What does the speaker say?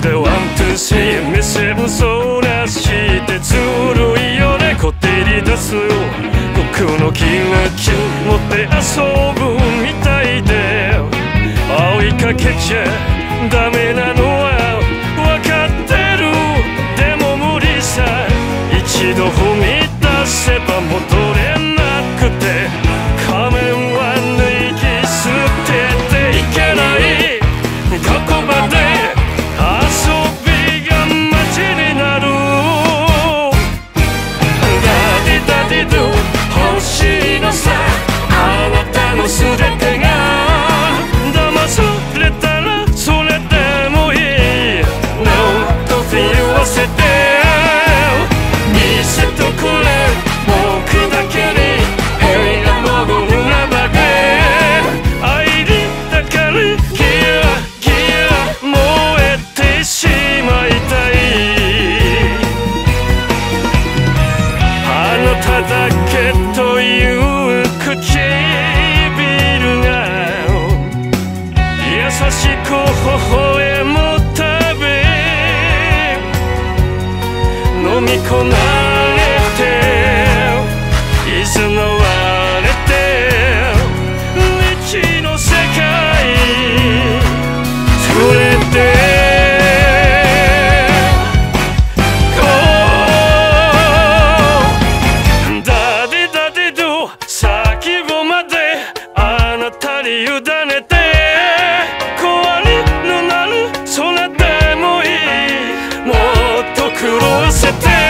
でワンツースリー目線そうなしてずるいよねこってり出す僕の気が気持って遊ぶみたいで追いかけちゃにこなれていつのわれて未知の世界触れてに委ねて終わりのなるそれでもいい。もっと狂わせて。